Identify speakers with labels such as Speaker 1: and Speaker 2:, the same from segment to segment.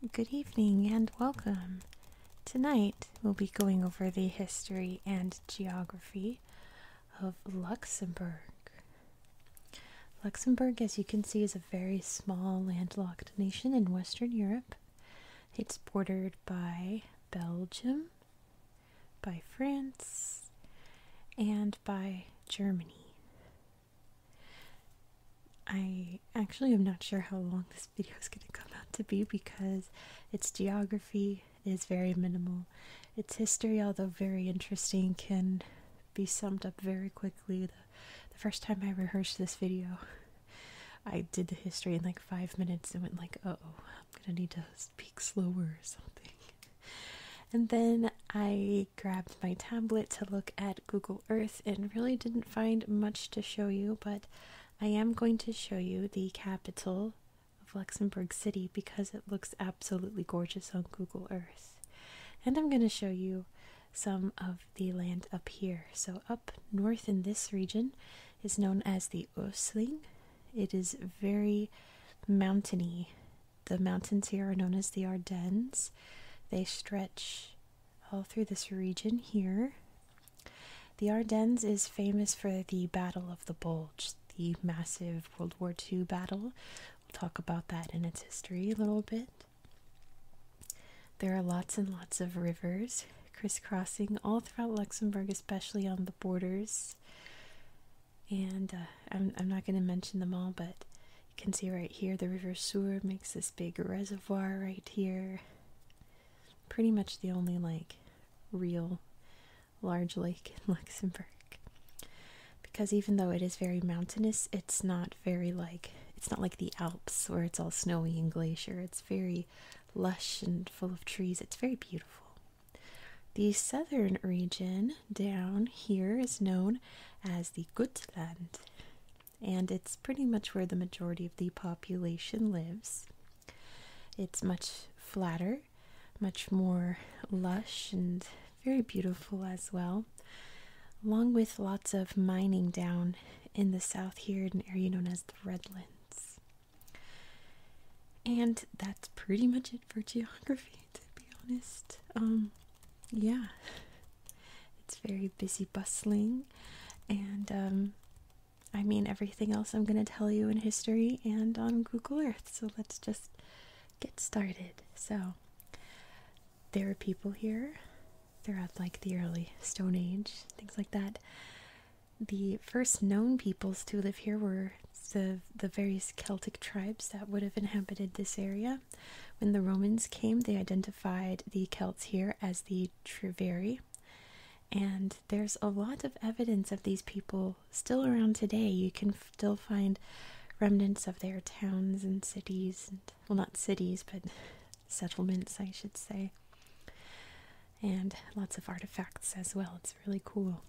Speaker 1: Good evening and welcome. Tonight we'll be going over the history and geography of Luxembourg. Luxembourg, as you can see, is a very small landlocked nation in Western Europe. It's bordered by Belgium, by France, and by Germany. I actually am not sure how long this video is going to come out to be because its geography is very minimal. Its history, although very interesting, can be summed up very quickly. The, the first time I rehearsed this video, I did the history in like five minutes and went like, oh, I'm gonna need to speak slower or something. And then I grabbed my tablet to look at Google Earth and really didn't find much to show you, but I am going to show you the capital of Luxembourg City because it looks absolutely gorgeous on Google Earth. And I'm going to show you some of the land up here. So, up north in this region is known as the Oesling. It is very mountainy. The mountains here are known as the Ardennes. They stretch all through this region here. The Ardennes is famous for the Battle of the Bulge, the massive World War II battle. We'll talk about that in its history a little bit. There are lots and lots of rivers crisscrossing all throughout Luxembourg, especially on the borders. And uh, I'm, I'm not going to mention them all, but you can see right here the River Sauer makes this big reservoir right here. Pretty much the only like real large lake in Luxembourg because even though it is very mountainous, it's not very like it's not like the Alps where it's all snowy and glacier. It's very lush and full of trees. It's very beautiful. The southern region down here is known as the Gutland, and it's pretty much where the majority of the population lives. It's much flatter, much more lush, and very beautiful as well along with lots of mining down in the south here in an area known as the Redlands. And that's pretty much it for geography, to be honest. Um, yeah, it's very busy, bustling, and um, I mean everything else I'm going to tell you in history and on Google Earth. So let's just get started. So, there are people here throughout like the early Stone Age, things like that. The first known peoples to live here were the the various Celtic tribes that would have inhabited this area. When the Romans came, they identified the Celts here as the Treveri. And there's a lot of evidence of these people still around today. You can still find remnants of their towns and cities, and well, not cities, but settlements, I should say and lots of artifacts as well. It's really cool.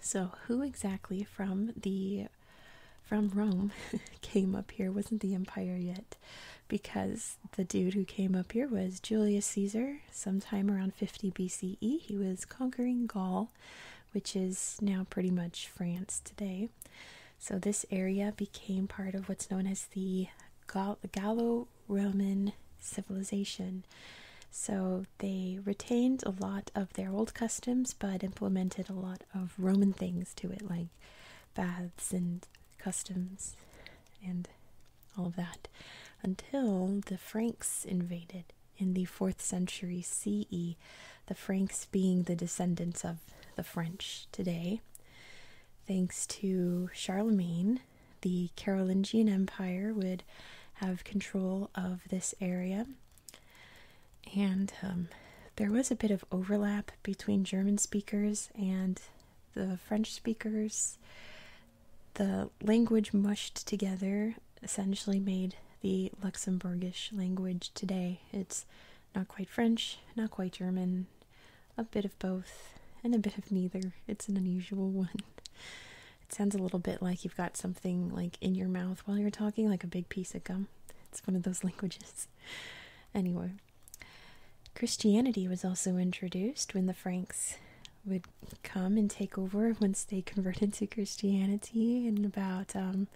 Speaker 1: So, who exactly from the from Rome came up here wasn't the empire yet because the dude who came up here was Julius Caesar sometime around 50 BCE. He was conquering Gaul, which is now pretty much France today. So this area became part of what's known as the Gallo-Roman civilization. So they retained a lot of their old customs but implemented a lot of Roman things to it, like baths and customs and all of that, until the Franks invaded in the 4th century CE, the Franks being the descendants of the French today. Thanks to Charlemagne, the Carolingian Empire would have control of this area and um, there was a bit of overlap between German speakers and the French speakers. The language mushed together essentially made the Luxembourgish language today. It's not quite French, not quite German, a bit of both, and a bit of neither. It's an unusual one. It sounds a little bit like you've got something like in your mouth while you're talking, like a big piece of gum. It's one of those languages. Anyway, Christianity was also introduced when the Franks would come and take over once they converted to Christianity in about um,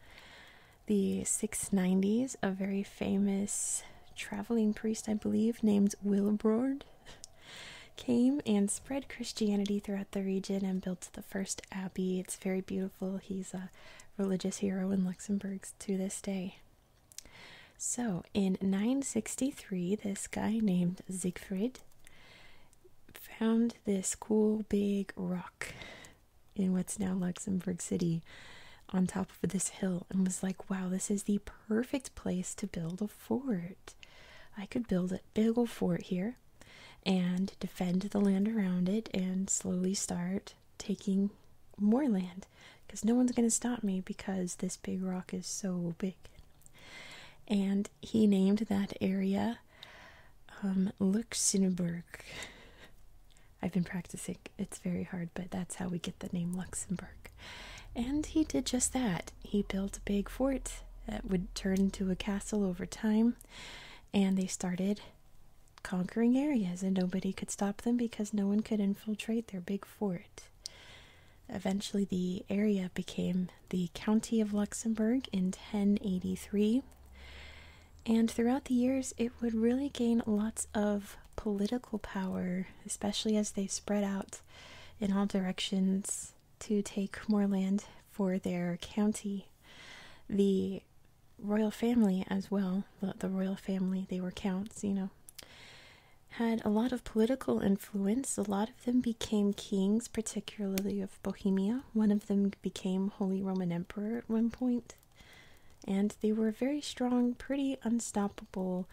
Speaker 1: the 690s. A very famous traveling priest, I believe, named Willibrord, came and spread Christianity throughout the region and built the first abbey. It's very beautiful. He's a religious hero in Luxembourg to this day. So, in 963, this guy named Siegfried found this cool big rock in what's now Luxembourg City on top of this hill and was like, wow, this is the perfect place to build a fort. I could build a big old fort here and defend the land around it and slowly start taking more land because no one's going to stop me because this big rock is so big. And he named that area um, Luxembourg. I've been practicing. It's very hard, but that's how we get the name Luxembourg. And he did just that. He built a big fort that would turn into a castle over time, and they started conquering areas, and nobody could stop them because no one could infiltrate their big fort. Eventually, the area became the County of Luxembourg in 1083, and throughout the years, it would really gain lots of political power, especially as they spread out in all directions to take more land for their county. The royal family, as well, the, the royal family, they were counts, you know, had a lot of political influence. A lot of them became kings, particularly of Bohemia. One of them became Holy Roman Emperor at one point. And they were a very strong, pretty unstoppable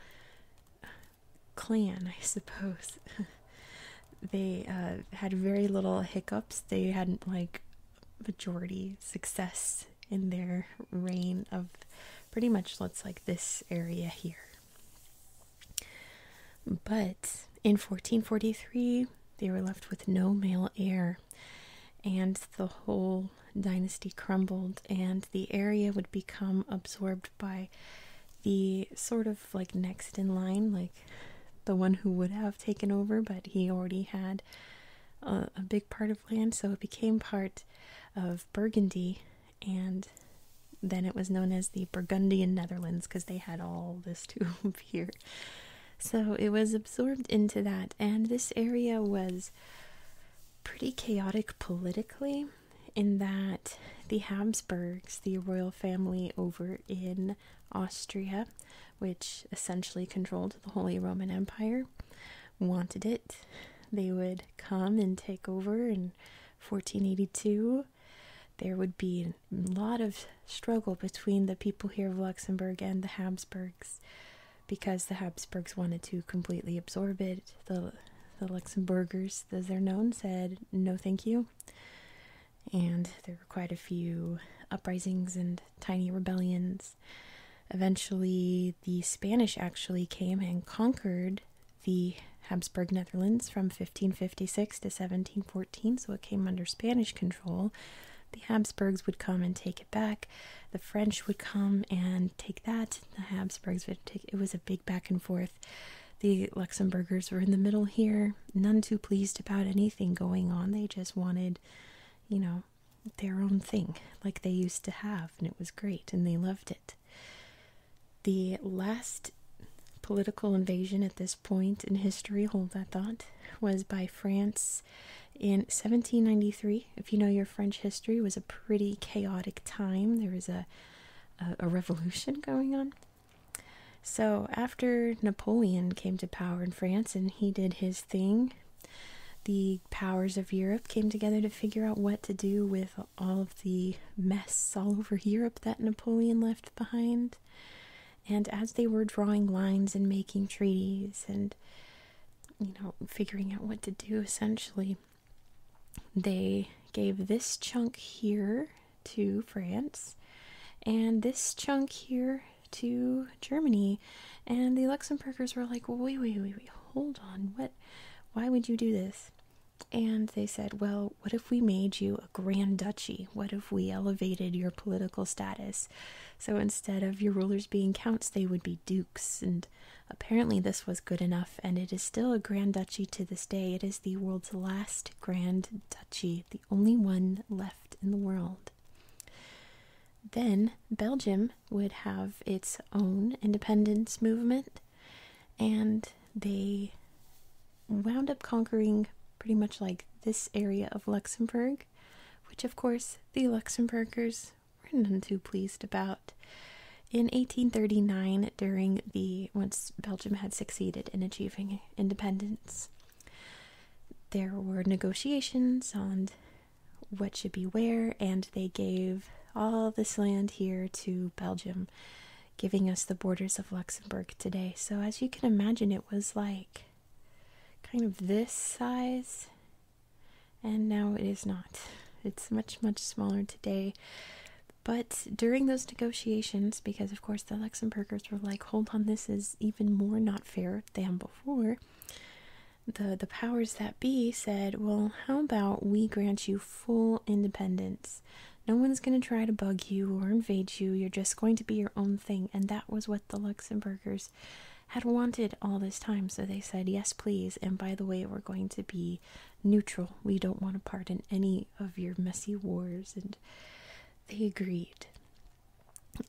Speaker 1: clan, I suppose. they uh, had very little hiccups. They had like majority success in their reign of pretty much looks like this area here. But in 1443, they were left with no male heir, and the whole dynasty crumbled, and the area would become absorbed by the sort of like next in line, like the one who would have taken over, but he already had a, a big part of land, so it became part of Burgundy, and then it was known as the Burgundian Netherlands because they had all this too here. So it was absorbed into that, and this area was pretty chaotic politically in that the Habsburgs, the royal family over in Austria, which essentially controlled the Holy Roman Empire, wanted it. They would come and take over in 1482. There would be a lot of struggle between the people here of Luxembourg and the Habsburgs because the Habsburgs wanted to completely absorb it. The the Luxembourgers, as they're known, said no thank you. And there were quite a few uprisings and tiny rebellions Eventually, the Spanish actually came and conquered the Habsburg Netherlands from 1556 to 1714, so it came under Spanish control. The Habsburgs would come and take it back. The French would come and take that. The Habsburgs would take it was a big back and forth. The Luxembourgers were in the middle here, none too pleased about anything going on. They just wanted, you know, their own thing like they used to have, and it was great, and they loved it. The last political invasion at this point in history, hold that thought, was by France in 1793. If you know your French history, it was a pretty chaotic time. There was a, a, a revolution going on. So after Napoleon came to power in France and he did his thing, the powers of Europe came together to figure out what to do with all of the mess all over Europe that Napoleon left behind. And as they were drawing lines and making treaties and, you know, figuring out what to do, essentially, they gave this chunk here to France and this chunk here to Germany. And the Luxembourgers were like, wait, wait, wait, wait, hold on. What? Why would you do this? And they said, Well, what if we made you a grand duchy? What if we elevated your political status? So instead of your rulers being counts, they would be dukes. And apparently, this was good enough, and it is still a grand duchy to this day. It is the world's last grand duchy, the only one left in the world. Then Belgium would have its own independence movement and they wound up conquering pretty much like this area of Luxembourg, which of course the Luxembourgers were none too pleased about. In 1839, during the once Belgium had succeeded in achieving independence, there were negotiations on what should be where, and they gave all this land here to Belgium, giving us the borders of Luxembourg today. So, as you can imagine, it was like kind of this size, and now it is not. It's much, much smaller today. But during those negotiations, because of course the Luxembourgers were like, hold on, this is even more not fair than before, the, the powers that be said, well, how about we grant you full independence? No one's going to try to bug you or invade you. You're just going to be your own thing. And that was what the Luxembourgers had wanted all this time. So they said, yes, please. And by the way, we're going to be neutral. We don't want to part in any of your messy wars. And they agreed.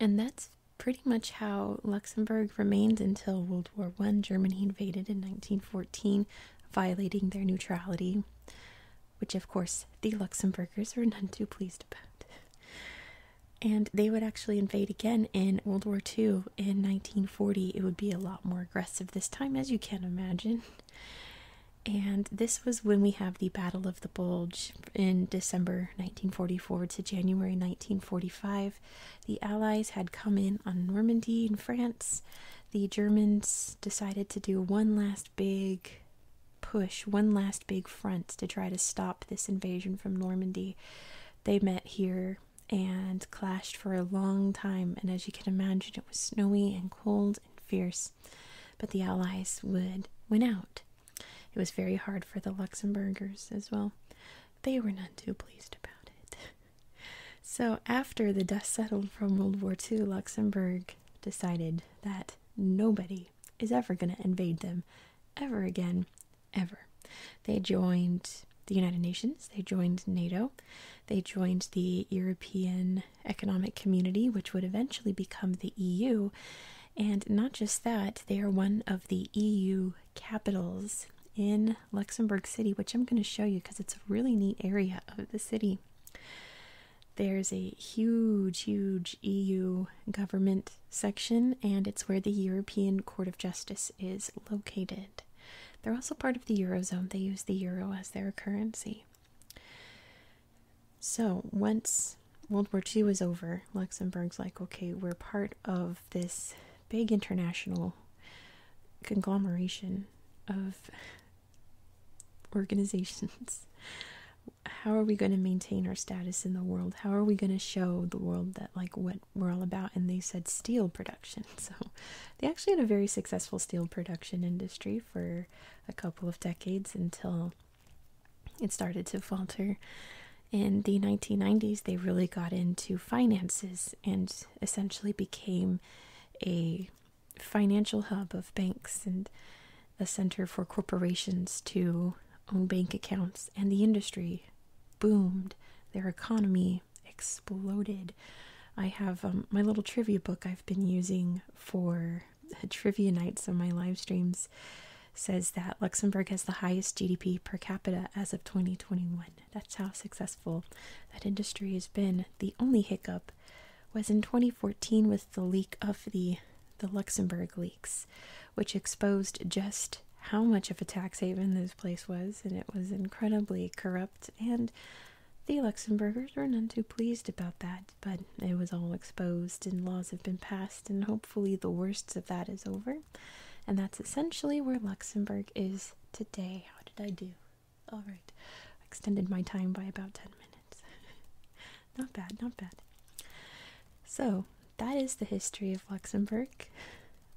Speaker 1: And that's pretty much how Luxembourg remained until World War One. Germany invaded in 1914, violating their neutrality, which of course the Luxembourgers were none too pleased about. And they would actually invade again in World War II in 1940. It would be a lot more aggressive this time, as you can imagine. And this was when we have the Battle of the Bulge in December 1944 to January 1945. The Allies had come in on Normandy in France. The Germans decided to do one last big push, one last big front to try to stop this invasion from Normandy. They met here and clashed for a long time, and as you can imagine, it was snowy and cold and fierce. But the Allies would win out. It was very hard for the Luxembourgers as well. They were none too pleased about it. So, after the dust settled from World War II, Luxembourg decided that nobody is ever going to invade them ever again, ever. They joined the United Nations, they joined NATO, they joined the European Economic Community, which would eventually become the EU. And not just that, they are one of the EU capitals in Luxembourg City, which I'm going to show you because it's a really neat area of the city. There's a huge, huge EU government section, and it's where the European Court of Justice is located. They're also part of the Eurozone, they use the euro as their currency. So, once World War II was over, Luxembourg's like, okay, we're part of this big international conglomeration of organizations. How are we going to maintain our status in the world? How are we going to show the world that, like, what we're all about? And they said steel production. So they actually had a very successful steel production industry for a couple of decades until it started to falter. In the 1990s, they really got into finances and essentially became a financial hub of banks and a center for corporations to own bank accounts, and the industry boomed. Their economy exploded. I have um, my little trivia book I've been using for trivia nights on my live streams says that Luxembourg has the highest GDP per capita as of 2021. That's how successful that industry has been. The only hiccup was in 2014 with the leak of the the Luxembourg leaks, which exposed just how much of a tax haven this place was, and it was incredibly corrupt. And the Luxembourgers were none too pleased about that, but it was all exposed, and laws have been passed, and hopefully the worst of that is over. And that's essentially where Luxembourg is today. How did I do? All right, I extended my time by about 10 minutes. not bad, not bad. So, that is the history of Luxembourg.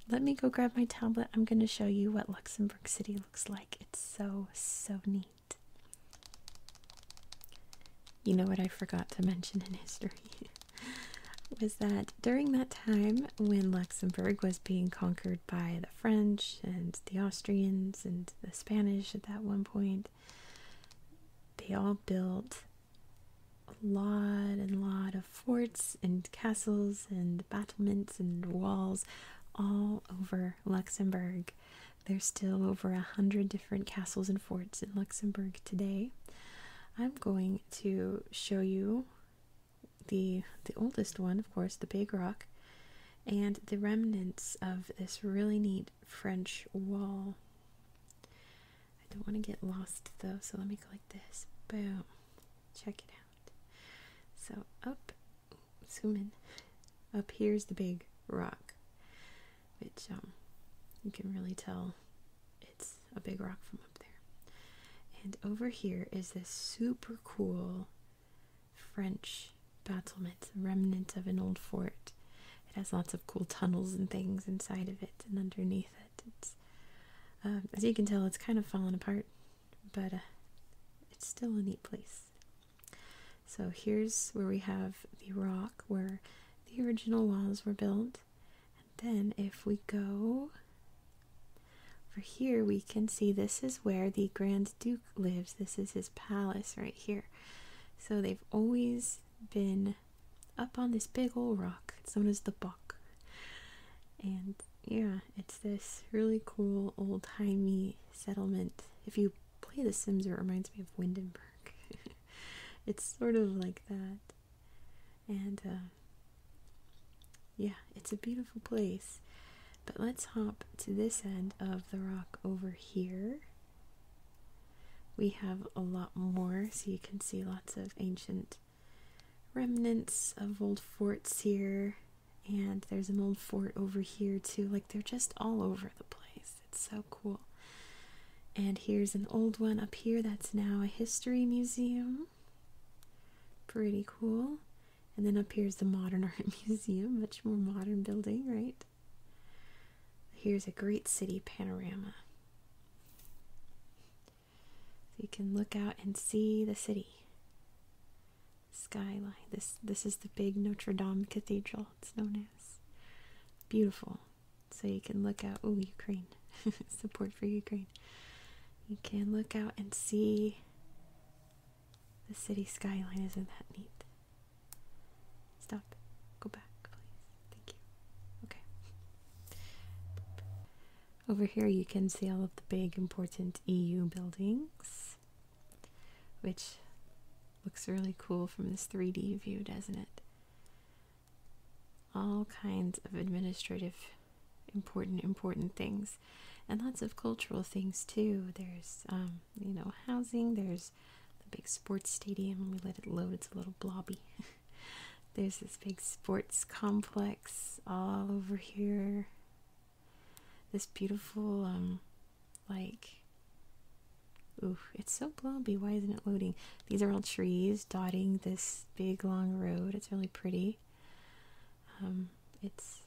Speaker 1: Let me go grab my tablet. I'm going to show you what Luxembourg City looks like. It's so, so neat. You know what I forgot to mention in history? was that during that time when Luxembourg was being conquered by the French and the Austrians and the Spanish at that one point, they all built a lot and lot of forts and castles and battlements and walls all over Luxembourg. there's still over a hundred different castles and forts in Luxembourg today. I'm going to show you the the oldest one, of course, the Big Rock, and the remnants of this really neat French wall. I don't want to get lost though, so let me go like this. Boom. Check it out. So up, zoom in. Up here's the big rock, which um, you can really tell it's a big rock from up there. And over here is this super cool French battlement, remnant of an old fort. It has lots of cool tunnels and things inside of it and underneath it. It's, um, as you can tell, it's kind of fallen apart, but uh, it's still a neat place. So here's where we have the rock where the original walls were built. Then if we go over here, we can see this is where the Grand Duke lives. This is his palace right here. So they've always been up on this big old rock. It's known as the Bock. And yeah, it's this really cool old timey settlement. If you play The Sims, it reminds me of Windenburg. it's sort of like that. And uh, yeah, it's a beautiful place. But let's hop to this end of the rock over here. We have a lot more, so you can see lots of ancient remnants of old forts here. And there's an old fort over here too. Like they're just all over the place. It's so cool. And here's an old one up here that's now a history museum. Pretty cool. And then up here's the Modern Art Museum, much more modern building, right? Here's a great city panorama. So you can look out and see the city. Skyline. This this is the big Notre Dame Cathedral, it's known as. Beautiful. So you can look out oh Ukraine. Support for Ukraine. You can look out and see the city skyline. Isn't that neat? Stop. Go back, please. Thank you. Okay. Over here, you can see all of the big, important EU buildings, which looks really cool from this 3D view, doesn't it? All kinds of administrative, important, important things, and lots of cultural things too. There's, um, you know, housing. There's the big sports stadium. We let it load. It's a little blobby. There's this big sports complex all over here. This beautiful, um, like, ooh, it's so blobby. Why isn't it loading? These are all trees dotting this big long road. It's really pretty. Um, it's,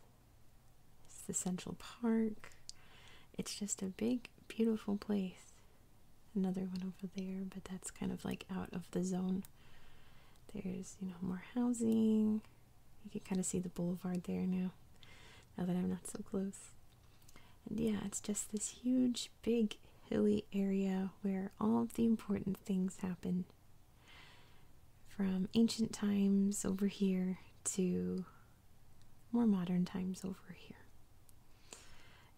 Speaker 1: it's the Central Park. It's just a big, beautiful place. Another one over there, but that's kind of like out of the zone. There's, you know, more housing. You can kind of see the boulevard there now, now that I'm not so close. And yeah, it's just this huge, big, hilly area where all of the important things happen. From ancient times over here to more modern times over here.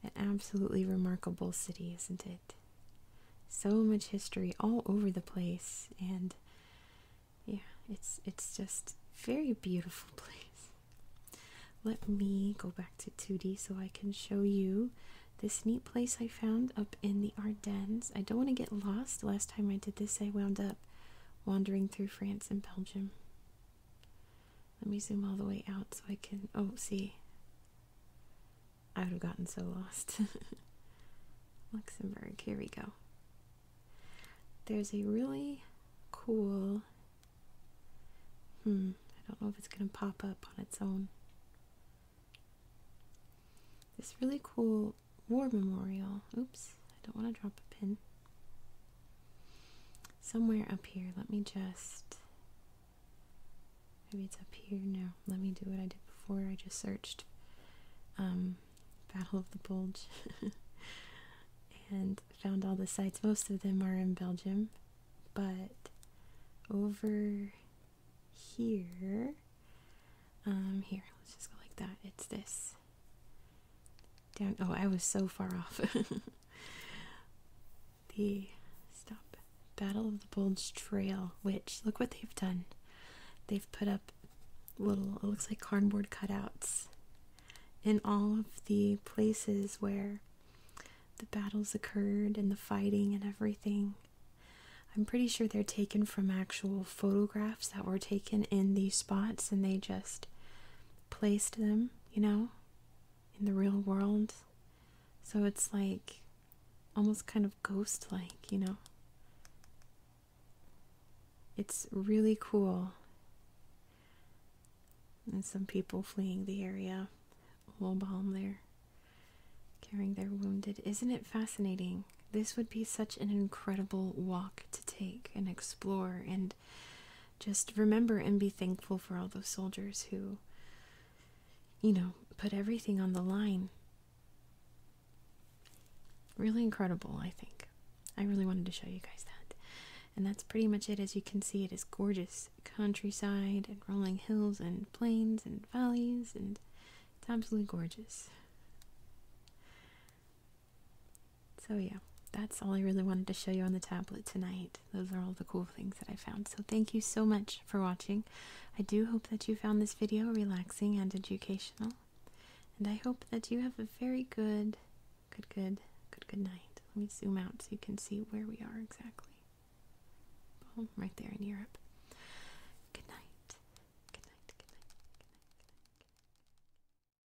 Speaker 1: An absolutely remarkable city, isn't it? So much history all over the place, and yeah, it's it's just very beautiful place. Let me go back to 2D so I can show you this neat place I found up in the Ardennes. I don't want to get lost. Last time I did this, I wound up wandering through France and Belgium. Let me zoom all the way out so I can. Oh, see. I would have gotten so lost. Luxembourg, here we go. There's a really cool Hmm, I don't know if it's going to pop up on its own. This really cool war memorial. Oops, I don't want to drop a pin. Somewhere up here, let me just. Maybe it's up here. No, let me do what I did before. I just searched um, Battle of the Bulge and found all the sites. Most of them are in Belgium, but over here, um, here, let's just go like that. It's this. Down, oh, I was so far off. the stop Battle of the Bulge Trail, which look what they've done. They've put up little, it looks like cardboard cutouts in all of the places where the battles occurred and the fighting and everything. I'm pretty sure they're taken from actual photographs that were taken in these spots and they just placed them, you know, in the real world. So it's like almost kind of ghost like, you know. It's really cool. And some people fleeing the area. Lobom there, carrying their wounded. Isn't it fascinating? This would be such an incredible walk to take and explore and just remember and be thankful for all those soldiers who, you know, put everything on the line. Really incredible, I think. I really wanted to show you guys that. And that's pretty much it. As you can see, it is gorgeous countryside and rolling hills and plains and valleys, and it's absolutely gorgeous. So, yeah, that's all I really wanted to show you on the tablet tonight. Those are all the cool things that I found. So, thank you so much for watching. I do hope that you found this video relaxing and educational. And I hope that you have a very good, good, good, good, good night. Let me zoom out so you can see where we are exactly. right there in Europe.